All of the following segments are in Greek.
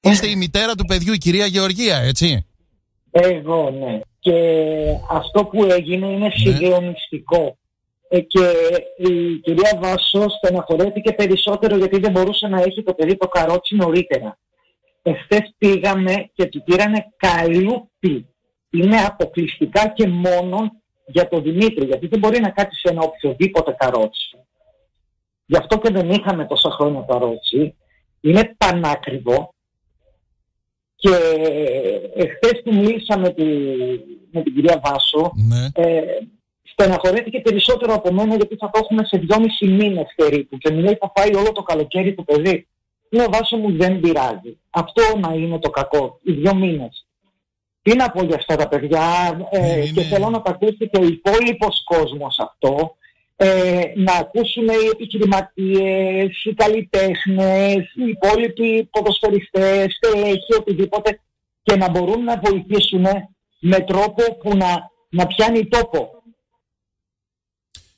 Είστε η μητέρα του παιδιού, η κυρία Γεωργία, έτσι; Εγώ, ναι. Και αυτό που έγινε είναι ναι. συγκλονιστικό. Ε, και η κυρία Βάσο στεναχωρέθηκε περισσότερο γιατί δεν μπορούσε να έχει το παιδί το καρότσι νωρίτερα. Εχθές πήγαμε και του πήρανε καλούπι. Είναι αποκλειστικά και μόνο για τον Δημήτρη, γιατί δεν μπορεί να κάτσει σε ένα οποιοδήποτε καρότσι. Γι' αυτό και δεν είχαμε τόσα χρόνια καρότσι. Είναι πανάκριβο. Και εχθές που μίλησα με, τη, με την κυρία Βάσο, Ναι. ε, στεναχωρέθηκε περισσότερο από μένα γιατί θα το έχουμε σε δυόμισι μήνες περίπου και μου λέει θα πάει όλο το καλοκαίρι το παιδί. Λέω Βάσο μου δεν πειράζει. Αυτό να είναι το κακό, οι δύο μήνες. Τι να πω για αυτά τα παιδιά ε, Ναι, και είναι- θέλω να τα ακούσει και ο υπόλοιπος κόσμος αυτό. Ε, να ακούσουν οι επιχειρηματίες, οι καλλιτέχνες, οι υπόλοιποι ποδοσφαιριστές, στελέχοι, οτιδήποτε και να μπορούν να βοηθήσουν με τρόπο που να, να πιάνει τόπο.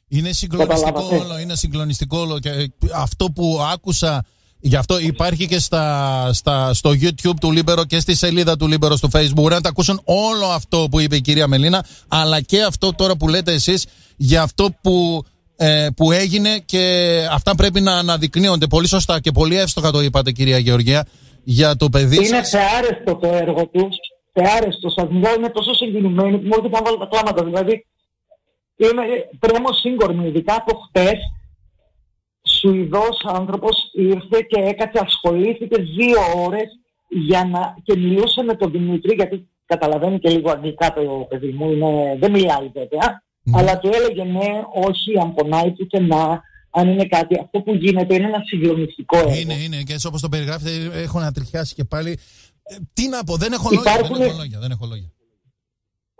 Είναι συγκλονιστικό Καταλάβατε. όλο, είναι συγκλονιστικό όλο και ε, αυτό που άκουσα, γι' αυτό υπάρχει και στα, στα, στο YouTube του Λίμπερο και στη σελίδα του Λίμπερο στο Facebook. Μπορεί να τα ακούσουν όλο αυτό που είπε η κυρία Μελίνα, αλλά και αυτό τώρα που λέτε εσείς για αυτό που, ε, που έγινε και αυτά πρέπει να αναδεικνύονται πολύ σωστά και πολύ εύστοχα το είπατε κυρία Γεωργία για το παιδί Είναι σας. θεάρεστο το έργο τους. Θεάρεστο. Σας μιλάω, είμαι τόσο συγκινημένη που μου έρχεται να βάλω τα κλάματα. Δηλαδή, είμαι πρέμο σύγκορμη, ειδικά από χτες. Σουηδός άνθρωπος ήρθε και έκατσε, ασχολήθηκε δύο ώρες για να... και μιλούσε με τον Δημήτρη, γιατί καταλαβαίνει και λίγο αγγλικά το παιδί μου, είναι... δεν μιλάει βέβαια, Μμμ. αλλά του έλεγε ναι, όχι, αν πονάει πουθενά, αν είναι κάτι. Αυτό που γίνεται είναι ένα συγκλονιστικό έργο. Είναι, είναι και έτσι όπως το περιγράφετε έχω να τριχιάσει και πάλι. Ε, τι να πω, δεν έχω λόγια, Υπάρχουν- δεν έχω λόγια, δεν έχω λόγια.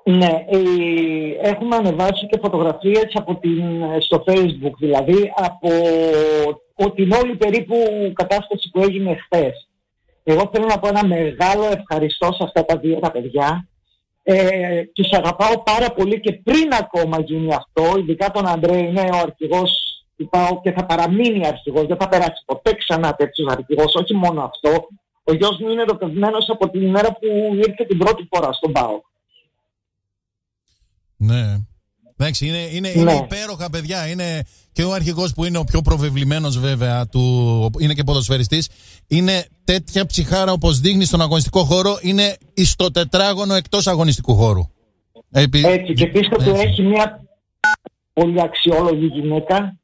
Ναι, ε, έχουμε ανεβάσει και φωτογραφίες από την, στο facebook, δηλαδή από ο- την όλη περίπου κατάσταση που έγινε χθες. Εγώ θέλω να πω ένα μεγάλο ευχαριστώ σε αυτά τα δύο τα παιδιά. Ε, τους αγαπάω πάρα πολύ και πριν ακόμα γίνει αυτό, ειδικά τον Αντρέ είναι ο αρχηγός του ΠΑΟ και θα παραμείνει αρχηγός, δεν θα περάσει ποτέ ξανά τέτοιος αρχηγός, όχι μόνο αυτό. Ο γιος μου είναι ερωτευμένος από την ημέρα που ήρθε την πρώτη φορά στον ΠΑΟ. Ναι. Εντάξει, είναι, είναι, Ναι. είναι υπέροχα παιδιά. Είναι και ο αρχηγός που είναι ο πιο προβεβλημένος βέβαια, του, είναι και ποδοσφαιριστής. Είναι τέτοια ψυχάρα όπως δείχνει στον αγωνιστικό χώρο. Είναι στο τετράγωνο εκτός αγωνιστικού χώρου. Επί... Έτσι, και πίσω του Έτσι. έχει μια πολύ αξιόλογη γυναίκα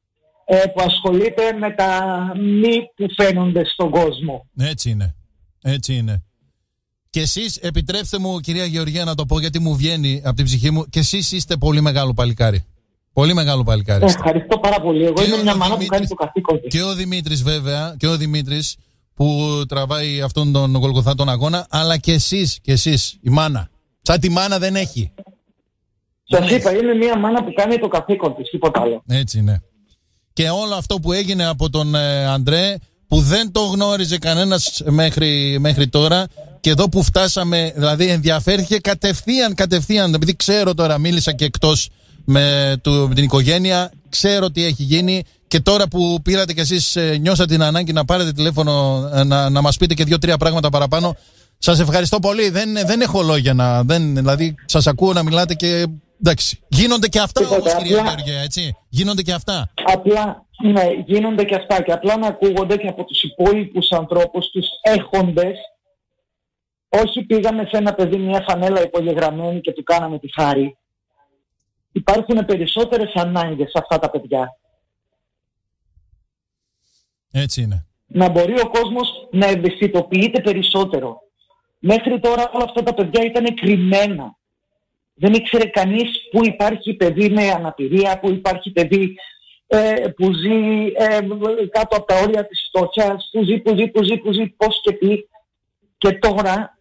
ε, που ασχολείται με τα μη που φαίνονται στον κόσμο. Έτσι είναι. Έτσι είναι. Και εσείς, επιτρέψτε μου, κυρία Γεωργία, να το πω γιατί μου βγαίνει από την ψυχή μου, και εσείς είστε πολύ μεγάλο παλικάρι. Πολύ μεγάλο παλικάρι. Ε, είστε. ευχαριστώ πάρα πολύ. Εγώ Και είμαι ο μια μάνα που Δημήτρης- κάνει το καθήκον της. Και ο Δημήτρης, βέβαια, και ο Δημήτρης που τραβάει αυτόν τον Γολγοθά τον αγώνα, αλλά και εσείς, και εσείς, η μάνα. Σαν τη μάνα δεν έχει. Σας είπα, είμαι μια μάνα που κάνει το καθήκον της, τίποτα άλλο. Έτσι είναι. Και όλο αυτό που έγινε από τον ε, Αντρέ, που δεν το γνώριζε κανένας μέχρι, μέχρι τώρα, και εδώ που φτάσαμε, δηλαδή ενδιαφέρθηκε κατευθείαν, κατευθείαν, επειδή ξέρω τώρα, μίλησα και εκτός με, του, με την οικογένεια, ξέρω τι έχει γίνει και τώρα που πήρατε κι εσείς ε, νιώσατε την ανάγκη να πάρετε τηλέφωνο ε, να, να μας πείτε και δύο-τρία πράγματα παραπάνω. Σας ευχαριστώ πολύ. Δεν, δεν έχω λόγια να... Δεν, δηλαδή, σας ακούω να μιλάτε και... Εντάξει. Γίνονται και αυτά Τίποτα, όμως, κυρία απλά- Γεωργία, έτσι. Γίνονται και αυτά. Απλά, ναι, γίνονται και αυτά και απλά να ακούγονται και από τους υπόλοιπους ανθρώπους, τους έχοντες. Όχι πήγαμε σε ένα παιδί μια φανέλα υπογεγραμμένη και του κάναμε τη χάρη. Υπάρχουν περισσότερες ανάγκες σε αυτά τα παιδιά. Έτσι είναι. να μπορεί ο κόσμος να ευαισθητοποιείται περισσότερο. Μέχρι τώρα όλα αυτά τα παιδιά ήταν κρυμμένα. Δεν ήξερε κανείς που υπάρχει παιδί με αναπηρία, που υπάρχει παιδί ε, που ζει ε, κάτω από τα όρια της φτώχειας, που ζει, που ζει, που ζει, που ζει, πώς και τι. Και τώρα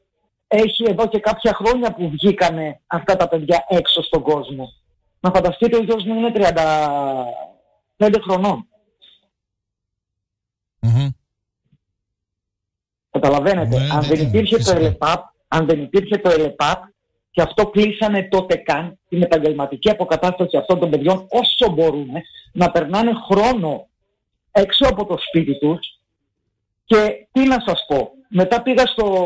έχει εδώ και κάποια χρόνια που βγήκανε αυτά τα παιδιά έξω στον κόσμο. Να φανταστείτε ο γιος μου είναι 35 χρονών. Μμμ. Καταλαβαίνετε. Ναι, αν, ναι, δεν ναι, υπήρχε το φυσικά. ΕΛΕΠΑΠ, αν δεν υπήρχε το ΕΛΕΠΑΠ και αυτό κλείσανε τότε καν την επαγγελματική αποκατάσταση αυτών των παιδιών όσο μπορούν να περνάνε χρόνο έξω από το σπίτι τους και τι να σας πω, μετά πήγα στο,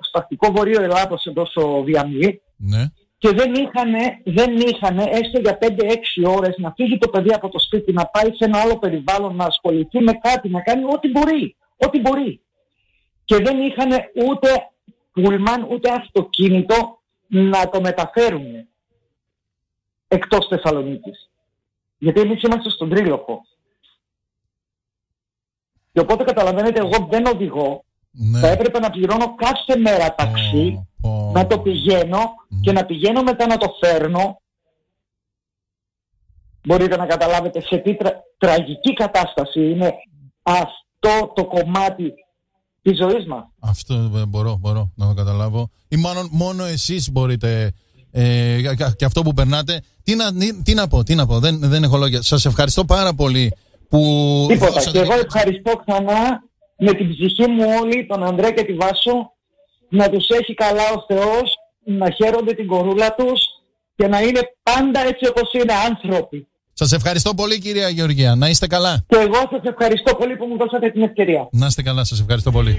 στο ακτικό βορείο Ελλάδος εδώ στο Διαμή Ναι. και δεν είχαν, δεν είχαν έστω για 5-6 ώρες να φύγει το παιδί από το σπίτι, να πάει σε ένα άλλο περιβάλλον, να ασχοληθεί με κάτι, να κάνει ό,τι μπορεί. Ό,τι μπορεί. Και δεν είχαν ούτε πουλμάν ούτε αυτοκίνητο να το μεταφέρουν εκτός Θεσσαλονίκης. Γιατί εμείς είμαστε στον Τρίλοχο. Και οπότε καταλαβαίνετε εγώ δεν οδηγώ, ναι. θα έπρεπε να πληρώνω κάθε μέρα ταξί, Πω, πω. να το πηγαίνω και να πηγαίνω μετά να το φέρνω. Μπορείτε να καταλάβετε σε τι τρα- τραγική κατάσταση είναι αυτό το κομμάτι της ζωής μας. Αυτό ε, μπορώ, μπορώ να το καταλάβω. Ή μάλλον μόνο εσείς μπορείτε ε, και- και αυτό που περνάτε. Τι να, τι, τι να πω, τι να πω, δεν, δεν έχω λόγια. Σας ευχαριστώ πάρα πολύ που Τίποτα. δώσατε- Και εγώ ευχαριστώ ξανά με την ψυχή μου όλοι, τον Ανδρέ και τη Βάσο, να τους έχει καλά ο Θεός, να χαίρονται την κορούλα τους και να είναι πάντα έτσι όπως είναι άνθρωποι. Σας ευχαριστώ πολύ κυρία Γεωργία. Να είστε καλά. Και εγώ σας ευχαριστώ πολύ που μου δώσατε την ευκαιρία. Να είστε καλά, σας ευχαριστώ πολύ.